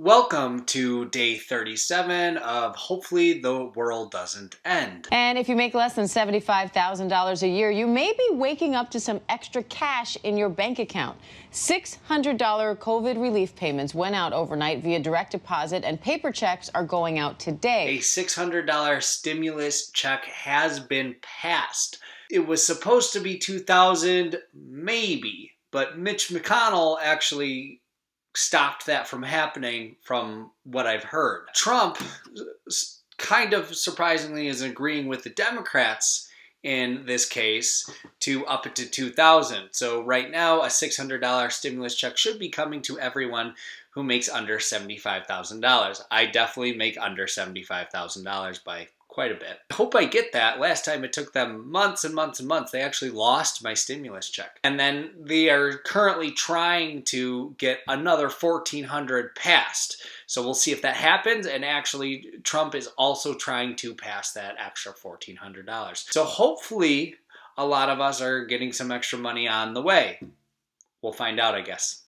Welcome to day 37 of Hopefully the World Doesn't End. And if you make less than $75,000 a year, you may be waking up to some extra cash in your bank account. $600 COVID relief payments went out overnight via direct deposit, and paper checks are going out today. A $600 stimulus check has been passed. It was supposed to be 2000 maybe, but Mitch McConnell actually stopped that from happening from what I've heard. Trump kind of surprisingly is agreeing with the Democrats in this case to up it to 2000 so right now a $600 stimulus check should be coming to everyone who makes under $75000 i definitely make under $75000 by quite a bit. Hope I get that. Last time it took them months and months and months. They actually lost my stimulus check. And then they are currently trying to get another 1400 passed. So we'll see if that happens. And actually, Trump is also trying to pass that extra $1,400. So hopefully, a lot of us are getting some extra money on the way. We'll find out, I guess.